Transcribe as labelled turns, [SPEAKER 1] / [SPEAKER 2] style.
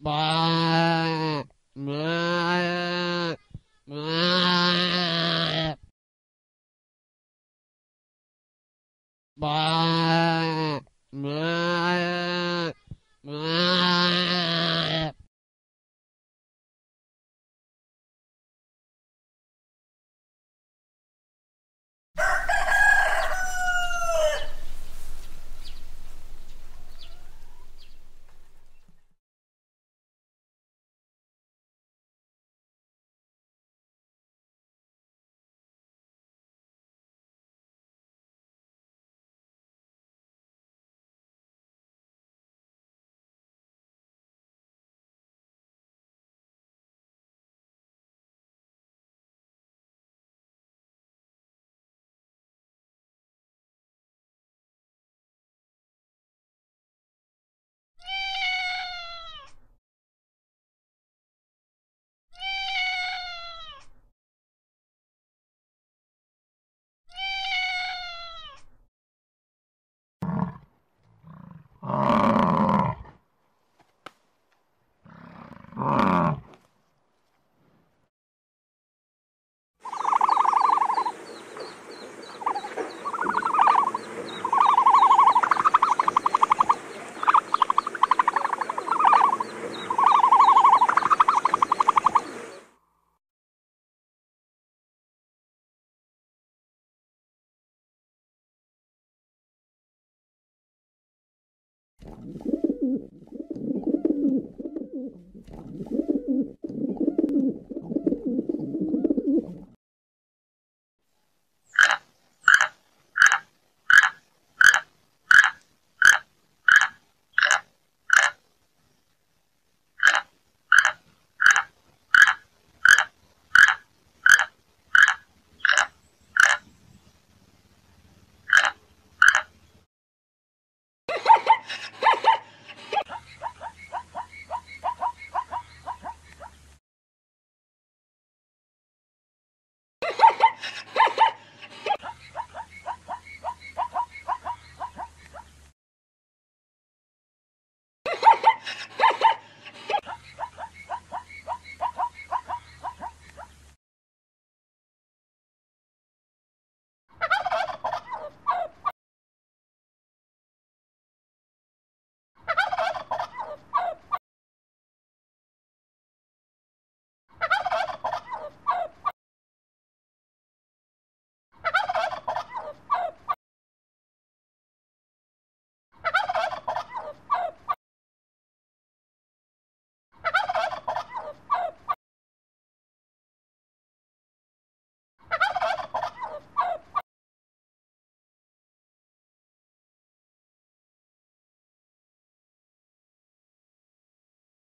[SPEAKER 1] Bye. blah, blah, blah,